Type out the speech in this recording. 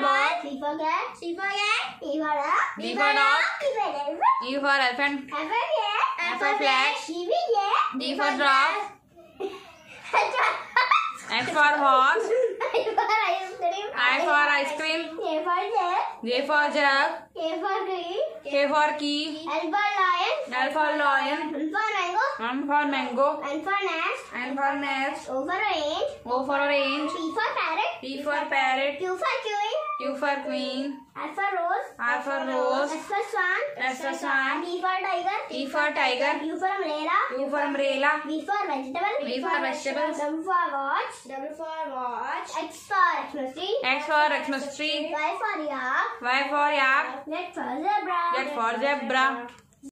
dog. C for cat. C for cat. E for dog. D for dog. E for elephant. E for elephant. F for cat. F for flag. G for cat. G for giraffe. H for horse. I for ice cream. I for ice cream. A for jet. J for jug. K for key. K for key. L for lion. L for lion. M for mango. M for mango. N for nest. N for nest. O for orange. O for orange. P for parrot. P for parrot. Q for queen. Q for queen. R for rose. R for rose. S for swan. S for swan. T for tiger. T for tiger. U for umbrella. U for umbrella. V for vegetable. V for vegetables. W for watch. W for watch. X for Xmas tree. X for Xmas tree. Y for yak. Y for yak. Z for zebra. Z for zebra.